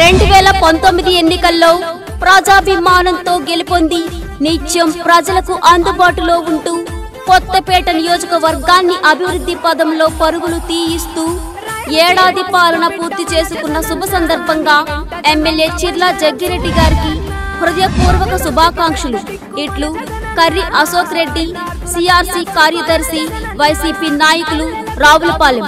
రెండు వేల పంతొమ్మిది ఎన్నికల్లో ప్రజాభిమానంతో గెలుపొంది నిత్యం ప్రజలకు అందుబాటులో ఉంటూ కొత్తపేట నియోజకవర్గాన్ని అభివృద్ధి పదంలో పరుగులు తీయిస్తూ ఏడాది పాలన పూర్తి చేసుకున్న శుభ సందర్భంగా ఎమ్మెల్యే చిర్లా జగ్గిరెడ్డి గారికి హృదయపూర్వక శుభాకాంక్షలు. ఇట్లు కర్రి అశోక్ రెడ్డి సిఆర్సి కార్యదర్శి వైసీపీ నాయకులు రావులపాలెం.